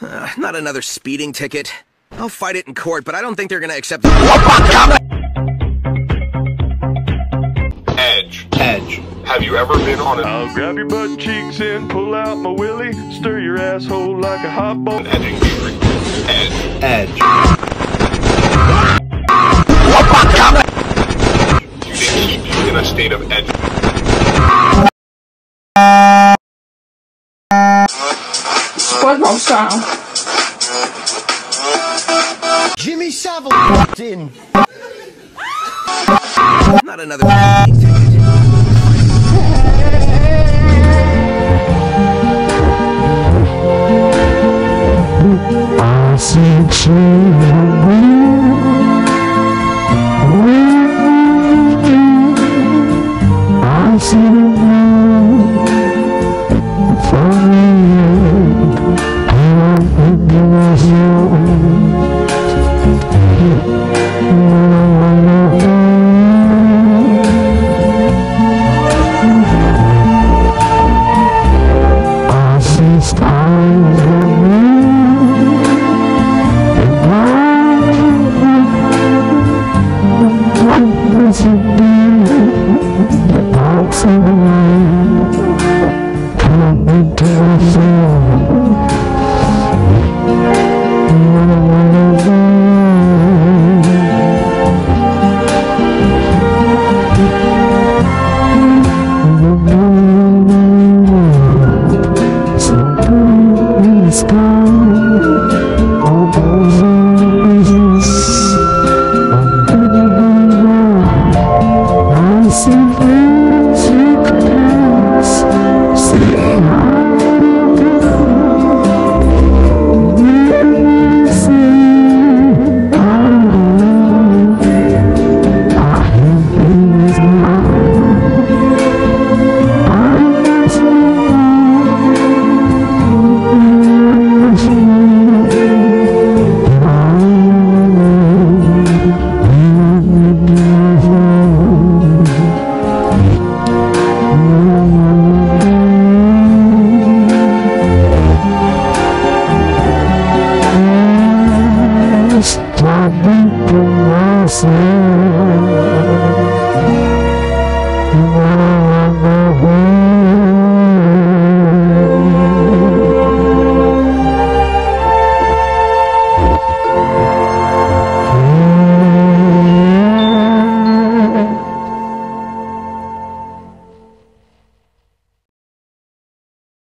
Uh, not another speeding ticket. I'll fight it in court, but I don't think they're gonna accept Edge. Edge. Have you ever been on an I'll grab your butt cheeks and pull out my willy, stir your asshole like a hot ball. edging streak? Edge. Edge. Do they keep you in a state of edge? SpongeBob style. Jimmy Savile in. not another speeding. I see children diệu Yeah. Mm-hmm.